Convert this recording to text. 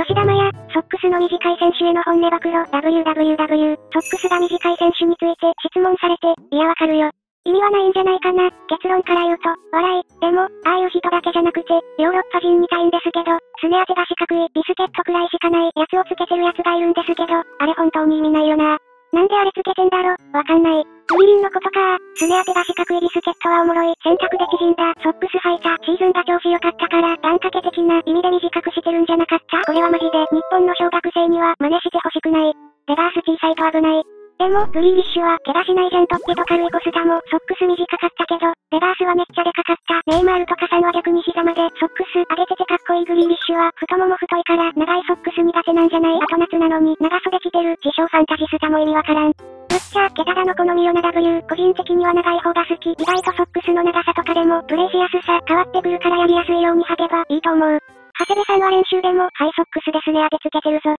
吉田麻也、ソックスの短い選手への本音暴露、www、ソックスが短い選手について質問されて、いやわかるよ。意味はないんじゃないかな。結論から言うと、笑い。でも、ああいう人だけじゃなくて、ヨーロッパ人みたいんですけど、すね当てが四角いビスケットくらいしかないやつをつけてるやつがいるんですけど、あれ本当に意味ないよな。なんであれつけてんだろ？わかんない。グリーンのことかすね当てが四角いビスケットはおもろい。選択できひんだ。ソックス履いた。シーズンが調子良かったから、願掛け的な意味で短くしてるんじゃなかったこれはマジで、日本の小学生には真似してほしくない。レガース小さいと危ない。でも、グリーリッシュは、怪我しないじゃんとってとルイ・コスタも、ソックス短かったけど、レガースはめっちゃでかかった。ネイマールとかさんは逆に膝まで、ソックス上げててかっこいいグリーリッシュは、太もも太いから、長いソックス苦手なんじゃないあと夏なのに、長袖着てる、自称ファンタジスタも意味わからん。ぶっちゃ、ケタダの好みよな W、個人的には長い方が好き。意外とソックスの長さとかでも、プレイしやすさ、変わってくるからやりやすいように履けばいいと思う。長谷部さんは練習でも、ハイソックスですね当てつけてるぞ。